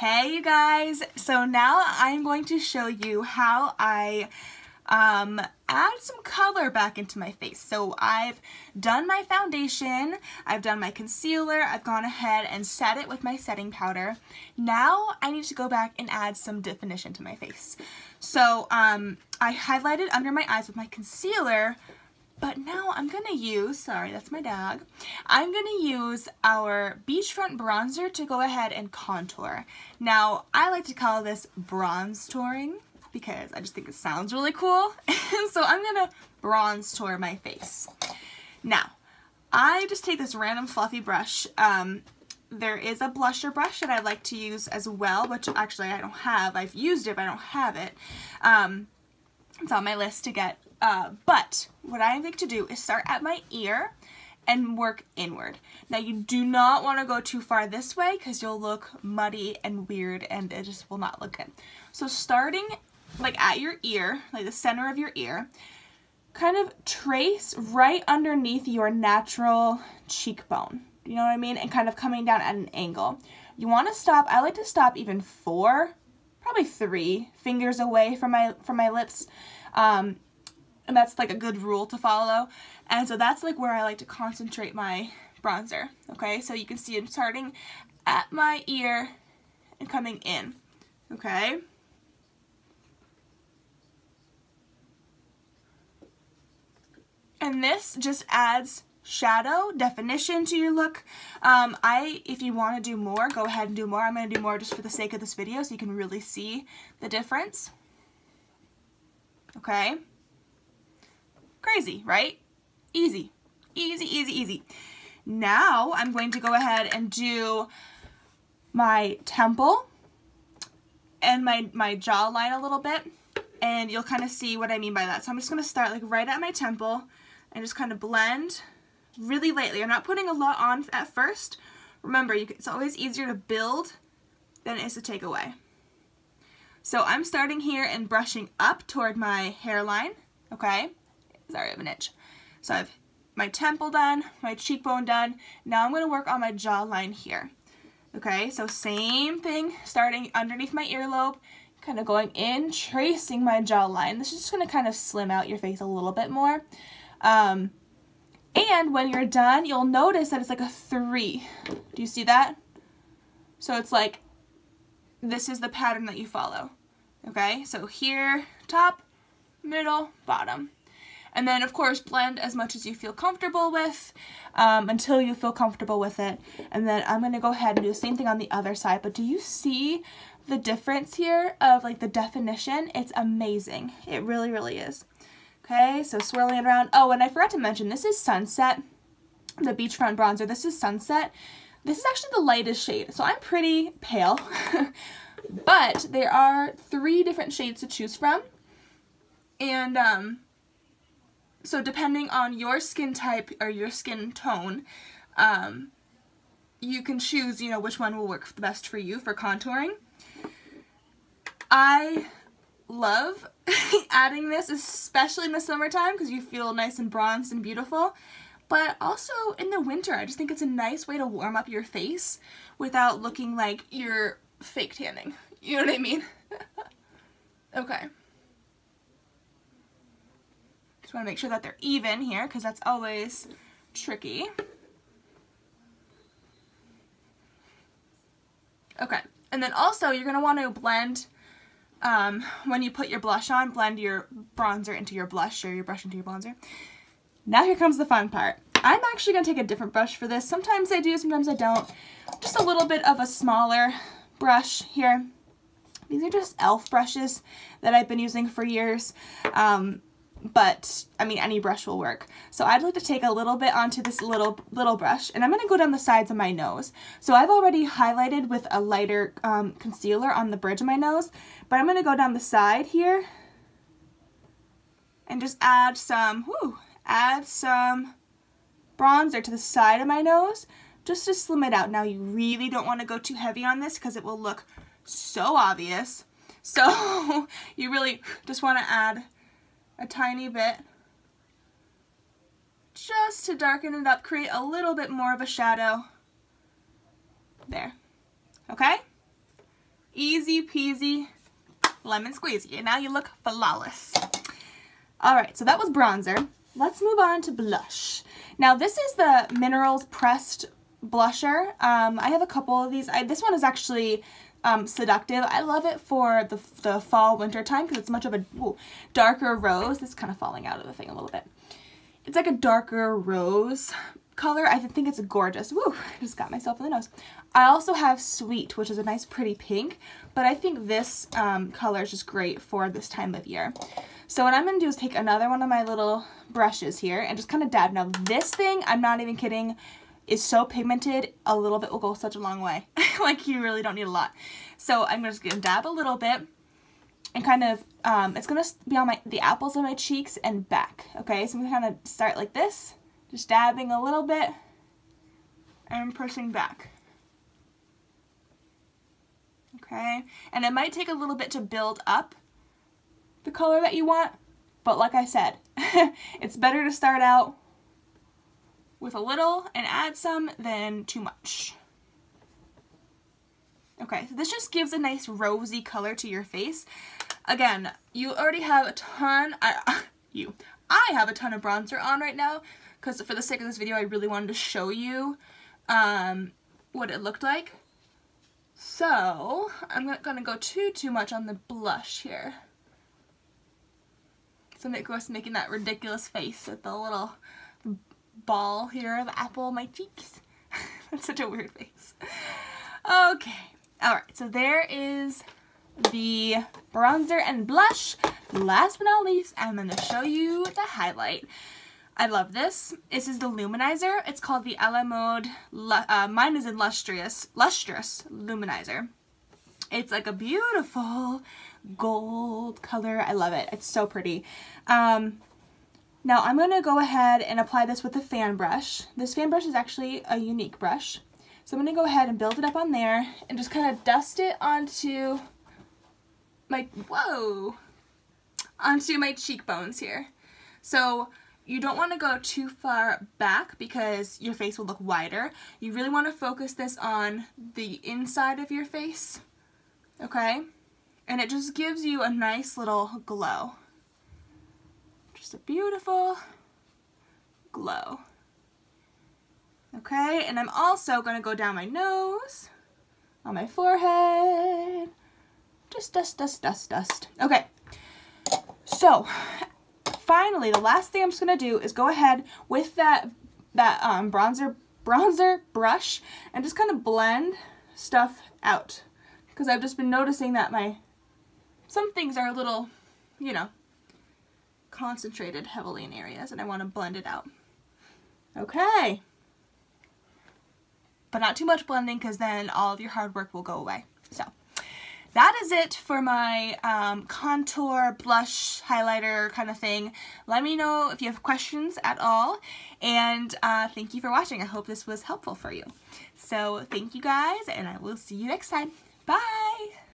Hey you guys! So now I'm going to show you how I um, add some color back into my face. So I've done my foundation, I've done my concealer, I've gone ahead and set it with my setting powder. Now I need to go back and add some definition to my face. So um, I highlighted under my eyes with my concealer, but now I'm to use, sorry, that's my dog. I'm to use our Beachfront Bronzer to go ahead and contour. Now, I like to call this bronze touring because I just think it sounds really cool. so I'm to bronze tour my face. Now, I just take this random fluffy brush. Um, there is a blusher brush that I like to use as well, which actually I don't have. I've used it, but I don't have it. Um, it's on my list to get uh, but what I think to do is start at my ear and work inward. Now you do not want to go too far this way because you'll look muddy and weird and it just will not look good. So starting like at your ear, like the center of your ear, kind of trace right underneath your natural cheekbone. You know what I mean? And kind of coming down at an angle. You want to stop, I like to stop even four, probably three fingers away from my, from my lips. Um, and that's like a good rule to follow. And so that's like where I like to concentrate my bronzer, okay? So you can see I'm starting at my ear and coming in, okay? And this just adds shadow, definition to your look. Um, I, if you want to do more, go ahead and do more. I'm going to do more just for the sake of this video so you can really see the difference. Okay? Crazy, right? Easy. Easy, easy, easy. Now I'm going to go ahead and do my temple and my, my jawline a little bit and you'll kind of see what I mean by that. So I'm just going to start like right at my temple and just kind of blend really lightly. I'm not putting a lot on at first. Remember, you, it's always easier to build than it is to take away. So I'm starting here and brushing up toward my hairline, okay? Sorry, I have an itch. So I have my temple done, my cheekbone done. Now I'm going to work on my jawline here. Okay, so same thing, starting underneath my earlobe, kind of going in, tracing my jawline. This is just going to kind of slim out your face a little bit more. Um, and when you're done, you'll notice that it's like a three. Do you see that? So it's like, this is the pattern that you follow. Okay, so here, top, middle, bottom. And then, of course, blend as much as you feel comfortable with um, until you feel comfortable with it. And then I'm going to go ahead and do the same thing on the other side. But do you see the difference here of like the definition? It's amazing. It really, really is. Okay, so swirling it around. Oh, and I forgot to mention, this is Sunset, the Beachfront Bronzer. This is Sunset. This is actually the lightest shade. So I'm pretty pale. but there are three different shades to choose from. And um, so depending on your skin type or your skin tone, um, you can choose, you know, which one will work the best for you for contouring. I love adding this, especially in the summertime because you feel nice and bronzed and beautiful. But also in the winter, I just think it's a nice way to warm up your face without looking like you're fake tanning. You know what I mean? okay. Just want to make sure that they're even here because that's always tricky. Okay, and then also you're going to want to blend, um, when you put your blush on, blend your bronzer into your blush or your brush into your bronzer. Now here comes the fun part. I'm actually going to take a different brush for this. Sometimes I do, sometimes I don't. Just a little bit of a smaller brush here. These are just e.l.f. brushes that I've been using for years. Um, but I mean any brush will work. So I'd like to take a little bit onto this little little brush and I'm going to go down the sides of my nose. So I've already highlighted with a lighter um, concealer on the bridge of my nose, but I'm going to go down the side here and just add some, whoo, add some bronzer to the side of my nose just to slim it out. Now you really don't want to go too heavy on this because it will look so obvious. So you really just want to add a tiny bit just to darken it up, create a little bit more of a shadow. There. Okay? Easy peasy, lemon squeezy. And now you look flawless. All right, so that was bronzer. Let's move on to blush. Now this is the Minerals Pressed Blusher. Um, I have a couple of these. I, this one is actually um, seductive. I love it for the, the fall winter time because it's much of a ooh, darker rose. It's kind of falling out of the thing a little bit. It's like a darker rose color. I think it's gorgeous. Woo, I just got myself in the nose. I also have Sweet, which is a nice pretty pink, but I think this um, color is just great for this time of year. So what I'm going to do is take another one of my little brushes here and just kind of dab. Now this thing, I'm not even kidding, is so pigmented, a little bit will go such a long way. like you really don't need a lot. So I'm just to dab a little bit and kind of, um, it's to be on my the apples of my cheeks and back. Okay, so I'm to kind of start like this, just dabbing a little bit and pushing back. Okay, and it might take a little bit to build up the color that you want, but like I said, it's better to start out with a little and add some than too much. Okay, so this just gives a nice rosy color to your face. Again, you already have a ton, I, you, I have a ton of bronzer on right now because for the sake of this video, I really wanted to show you um, what it looked like. So, I'm not going to go too, too much on the blush here. So Nick was making that ridiculous face with the little ball here, the apple on my cheeks. That's such a weird face. Okay. Alright, so there is the bronzer and blush. Last but not least, I'm going to show you the highlight. I love this. This is the Luminizer. It's called the La Mode, uh, mine is in Lustrous, Lustrous Luminizer. It's like a beautiful gold color. I love it. It's so pretty. Um, now I'm going to go ahead and apply this with a fan brush. This fan brush is actually a Younique brush. So I'm going to go ahead and build it up on there and just kind of dust it onto my, whoa, onto my cheekbones here. So you don't want to go too far back because your face will look wider. You really want to focus this on the inside of your face, okay? And it just gives you a nice little glow. Just a beautiful glow. Okay, and I'm also to go down my nose, on my forehead, just dust, dust, dust, dust. Okay, so finally, the last thing I'm just to do is go ahead with that, that um, bronzer, bronzer brush and just kind of blend stuff out. Because I've just been noticing that my some things are a little, you know, concentrated heavily in areas and I want to blend it out. Okay. But not too much blending because then all of your hard work will go away. So that is it for my um, contour, blush, highlighter kind of thing. Let me know if you have questions at all. And uh, thank you for watching. I hope this was helpful for you. So thank you guys and I will see you next time. Bye!